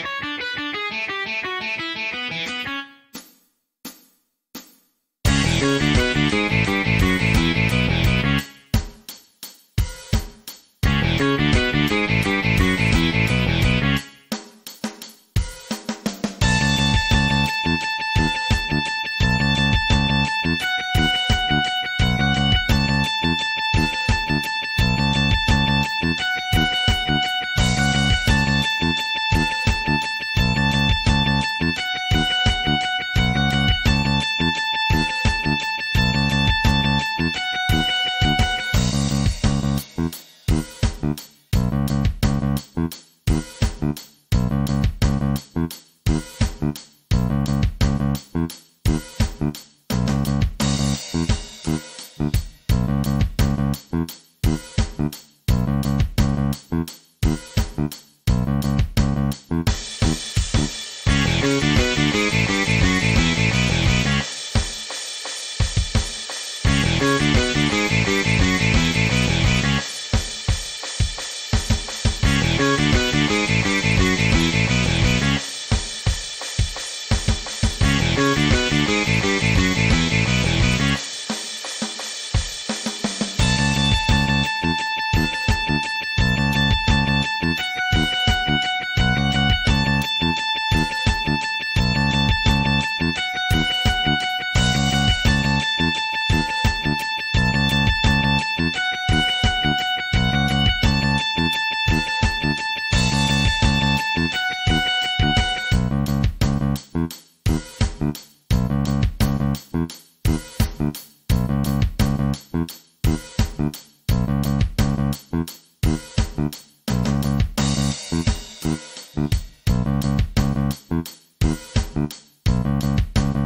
Yeah. Mm-hmm.